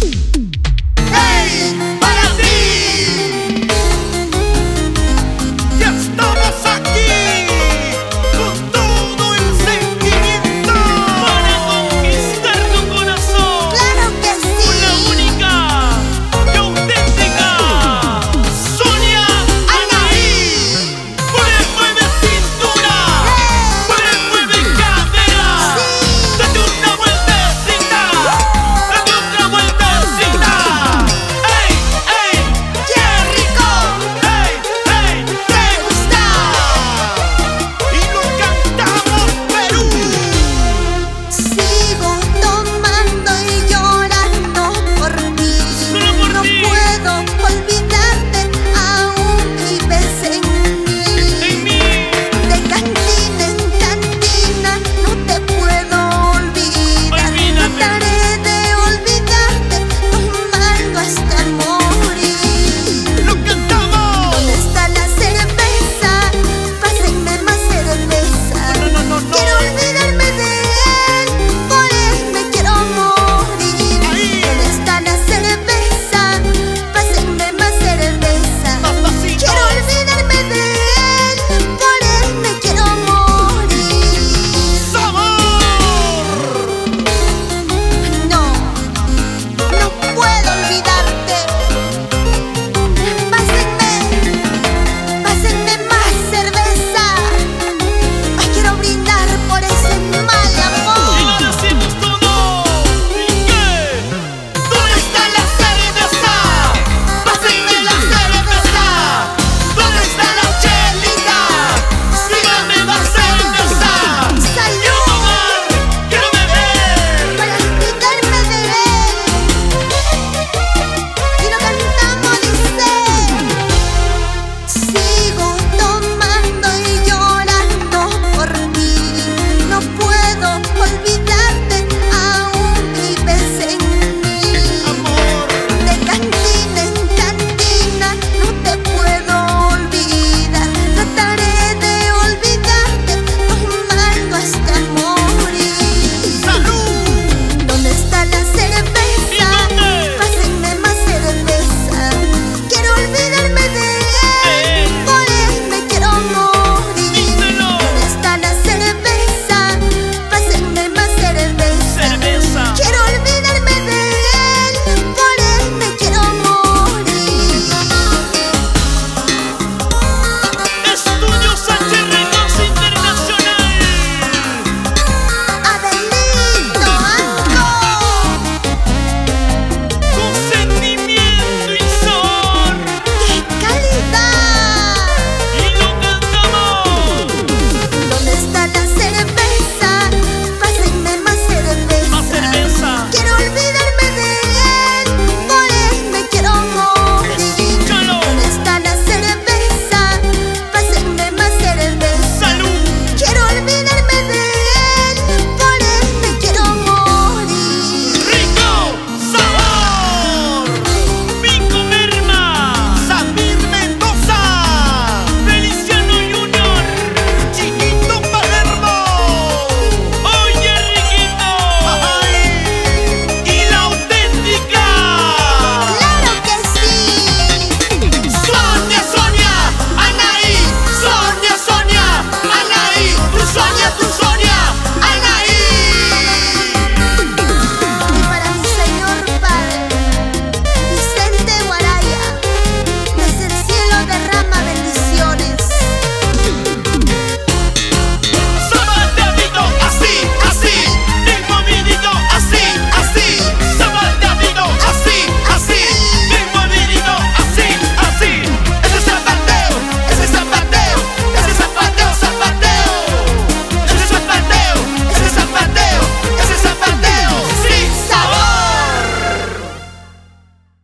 Mm-hmm.